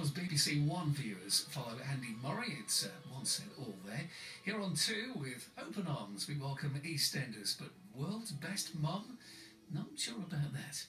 Times BBC One viewers follow Andy Murray. It's uh, one said all there. Here on two with open arms, we welcome EastEnders. But world's best mum? Not sure about that.